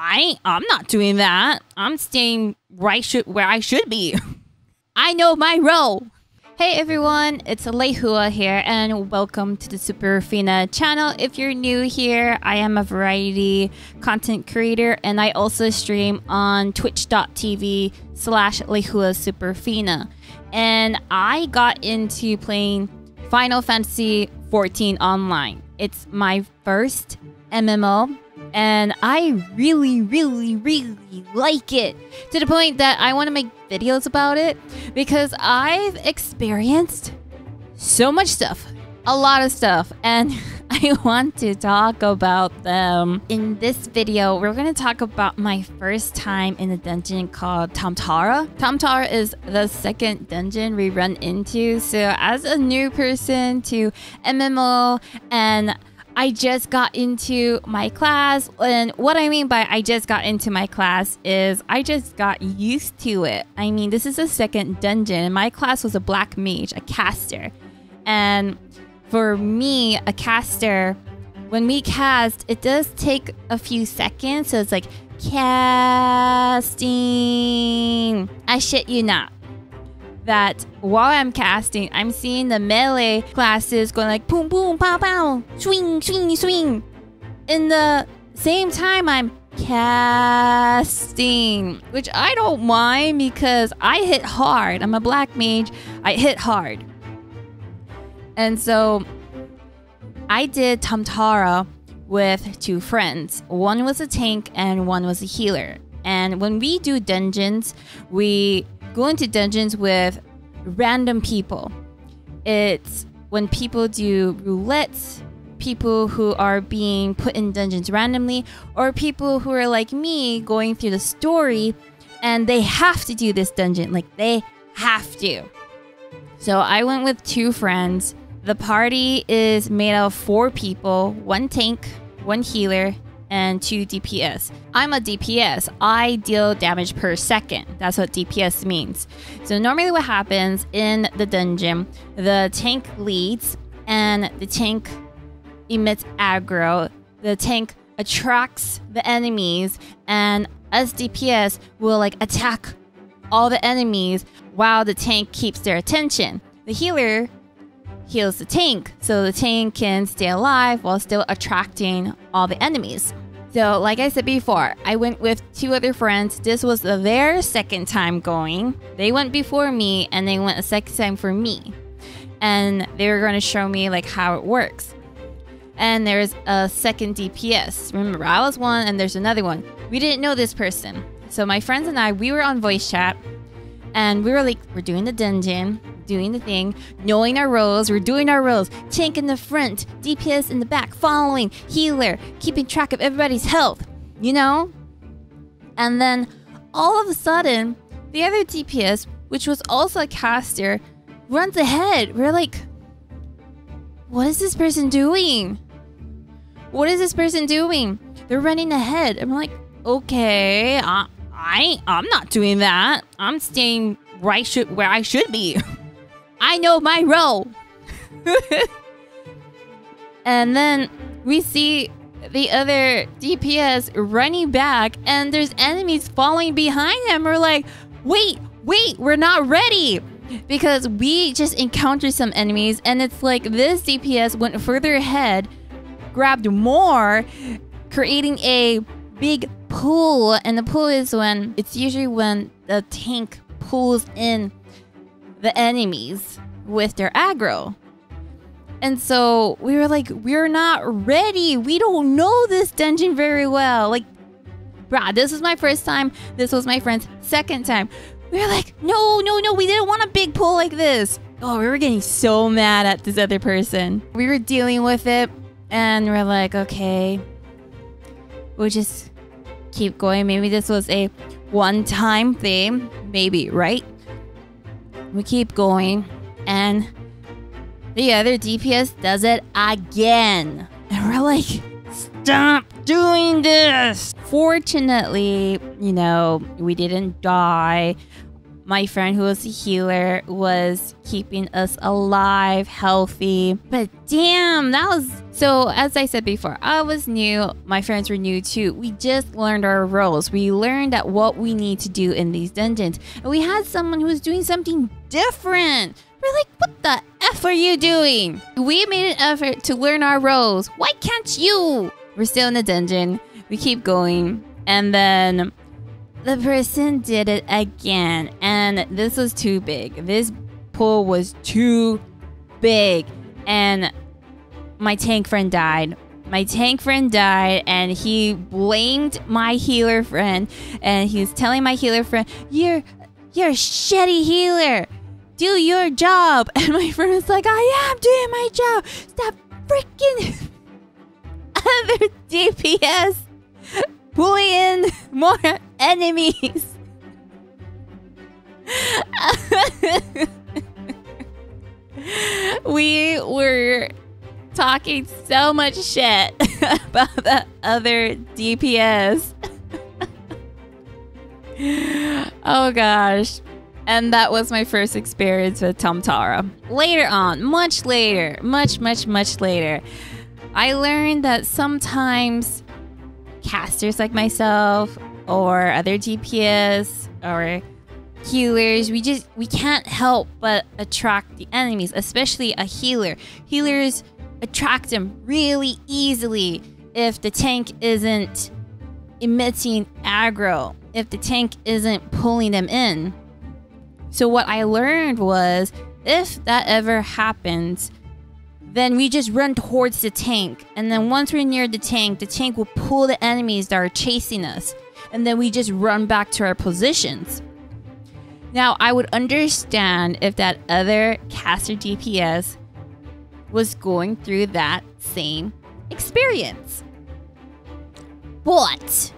I I'm not doing that. I'm staying right should where I should be. I know my role. Hey everyone, it's Lehua here and welcome to the Superfina channel. If you're new here, I am a variety content creator and I also stream on twitch.tv slash Lehua Superfina. And I got into playing Final Fantasy 14 online. It's my first MMO and I really, really, really like it to the point that I want to make videos about it because I've experienced so much stuff, a lot of stuff, and I want to talk about them. In this video, we're going to talk about my first time in a dungeon called Tamtara. Tamtara is the second dungeon we run into. So, as a new person to MMO and I just got into my class. And what I mean by I just got into my class is I just got used to it. I mean, this is the second dungeon, and my class was a black mage, a caster. And for me, a caster, when we cast, it does take a few seconds. So it's like casting. I shit you not that while I'm casting, I'm seeing the melee classes going like boom, boom, pow, pow, swing, swing, swing. In the same time, I'm casting, which I don't mind because I hit hard. I'm a black mage, I hit hard. And so I did Tamtara with two friends. One was a tank and one was a healer. And when we do dungeons, we go into dungeons with random people. It's when people do roulettes, people who are being put in dungeons randomly, or people who are like me going through the story and they have to do this dungeon. Like they have to. So I went with two friends. The party is made of four people one tank, one healer, and 2 DPS. I'm a DPS. I deal damage per second. That's what DPS means. So normally what happens in the dungeon, the tank leads and the tank emits aggro. The tank attracts the enemies and us DPS will like attack all the enemies while the tank keeps their attention. The healer heals the tank so the tank can stay alive while still attracting all the enemies. So, like I said before, I went with two other friends. This was their second time going. They went before me and they went a second time for me. And they were going to show me like how it works. And there's a second DPS. Remember, I was one and there's another one. We didn't know this person. So my friends and I, we were on voice chat and we were like, we're doing the dungeon doing the thing, knowing our roles. We're doing our roles. Tank in the front, DPS in the back, following, healer, keeping track of everybody's health, you know? And then all of a sudden, the other DPS, which was also a caster, runs ahead. We're like, what is this person doing? What is this person doing? They're running ahead. I'm like, okay, I, I I'm not doing that. I'm staying right should where I should be. I know my role. and then we see the other DPS running back, and there's enemies falling behind them. We're like, wait, wait, we're not ready. Because we just encountered some enemies, and it's like this DPS went further ahead, grabbed more, creating a big pull. And the pull is when it's usually when the tank pulls in the enemies with their aggro. And so we were like, we're not ready. We don't know this dungeon very well. Like, bruh, this was my first time. This was my friend's second time. We were like, no, no, no, we didn't want a big pull like this. Oh, we were getting so mad at this other person. We were dealing with it, and we're like, okay, we'll just keep going. Maybe this was a one time thing. Maybe, right? We keep going, and the other DPS does it again. And we're like, stop doing this. Fortunately, you know, we didn't die. My friend who was a healer was keeping us alive, healthy. But damn, that was so. As I said before, I was new. My friends were new too. We just learned our roles. We learned that what we need to do in these dungeons, and we had someone who was doing something different. We're like, what the F are you doing? We made an effort to learn our roles. Why can't you? We're still in the dungeon. We keep going. And then the person did it again. And this was too big. This pool was too big. And my tank friend died. My tank friend died, and he blamed my healer friend. And he was telling my healer friend, You're you're a shitty healer. Do your job. And my friend was like, I am doing my job. Stop freaking other DPS bullying more enemies. we were talking so much shit about the other DPS. oh gosh. And that was my first experience with Tamtara. Later on, much later, much, much, much later, I learned that sometimes casters like myself or other DPS or healers, we just we can't help but attract the enemies, especially a healer. Healers attract them really easily if the tank isn't emitting aggro, if the tank isn't pulling them in. So what I learned was if that ever happens, then we just run towards the tank. And then once we're near the tank, the tank will pull the enemies that are chasing us. And then we just run back to our positions. Now, I would understand if that other caster DPS was going through that same experience. But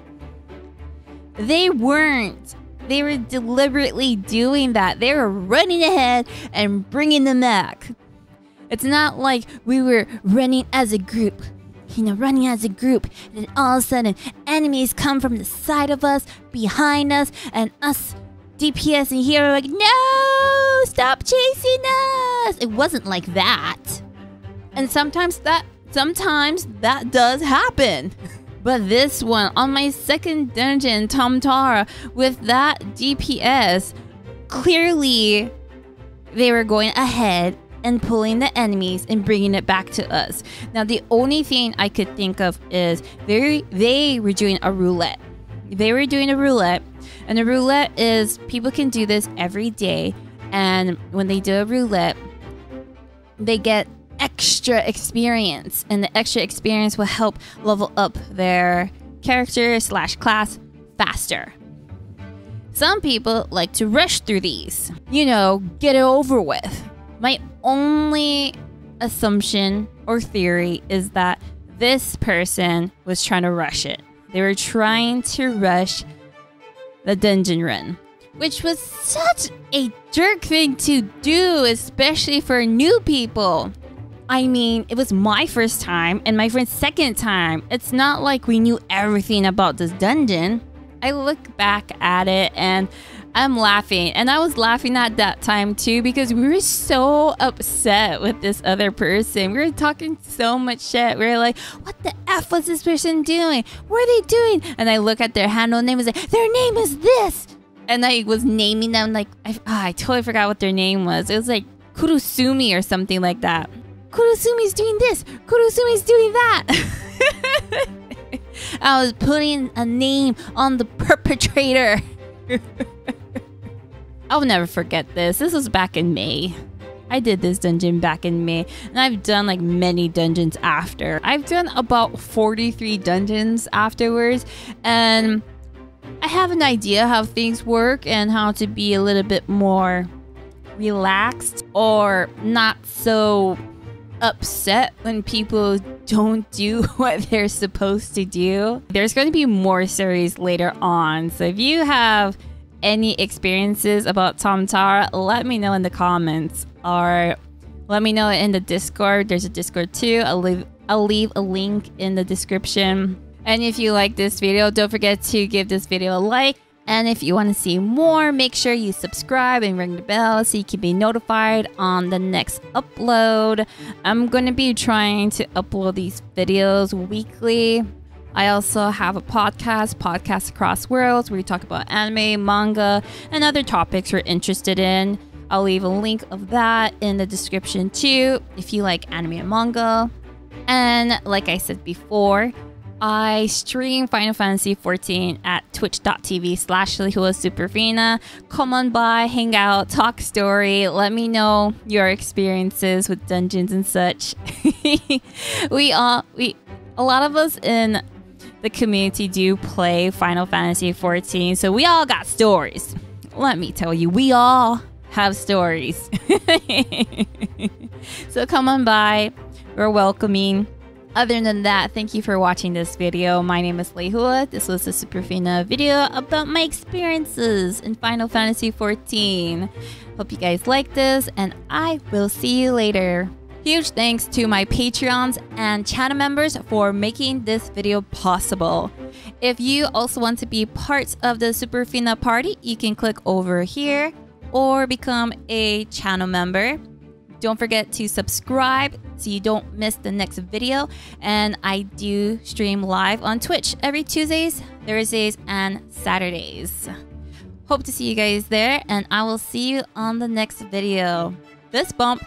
they weren't. They were deliberately doing that. They were running ahead and bringing them back. It's not like we were running as a group. You know, running as a group, and then all of a sudden, enemies come from the side of us, behind us, and us DPS and hero are like, no, stop chasing us. It wasn't like that. And sometimes that, sometimes that does happen. But this one, on my second dungeon, Tamtara, with that DPS, clearly they were going ahead and pulling the enemies and bringing it back to us. Now, the only thing I could think of is they they were doing a roulette. They were doing a roulette, and the roulette is people can do this every day, and when they do a roulette, they get extra experience, and the extra experience will help level up their character slash class faster. Some people like to rush through these, you know, get it over with. My only assumption or theory is that this person was trying to rush it. They were trying to rush the dungeon run, which was such a jerk thing to do, especially for new people. I mean, it was my first time and my friend's second time. It's not like we knew everything about this dungeon. I look back at it and I'm laughing. And I was laughing at that time too because we were so upset with this other person. We were talking so much shit. We were like, what the F was this person doing? What are they doing? And I look at their handle name and say, their name is this. And I was naming them like, I, oh, I totally forgot what their name was. It was like Kurosumi or something like that. Kurosumi's doing this. Kurosumi's doing that. I was putting a name on the perpetrator. I'll never forget this. This was back in May. I did this dungeon back in May, and I've done like many dungeons after. I've done about 43 dungeons afterwards, and I have an idea how things work and how to be a little bit more relaxed or not so upset when people don't do what they're supposed to do. There's going to be more series later on. So if you have any experiences about Tamtara, let me know in the comments or let me know in the Discord. There's a Discord too. I'll leave I'll leave a link in the description. And if you like this video, don't forget to give this video a like And if you want to see more, make sure you subscribe and ring the bell so you can be notified on the next upload. I'm going to be trying to upload these videos weekly. I also have a podcast, Podcast Across Worlds, where we talk about anime, manga, and other topics we're interested in. I'll leave a link of that in the description too if you like anime and manga. And like I said before, I stream Final Fantasy XIV at twitch.tv slash Superfina. Come on by, hang out, talk story. Let me know your experiences with dungeons and such. we all, we, a lot of us in the community do play Final Fantasy XIV, so we all got stories. Let me tell you, we all have stories. so come on by. We're welcoming. Other than that, thank you for watching this video. My name is Lehua. This was a Superfina video about my experiences in Final Fantasy XIV. Hope you guys like this, and I will see you later. Huge thanks to my Patreons and channel members for making this video possible. If you also want to be part of the Superfina party, you can click over here or become a channel member. Don't forget to subscribe so you don't miss the next video. And I do stream live on Twitch every Tuesdays, Thursdays, and Saturdays. Hope to see you guys there, and I will see you on the next video. Fist bump!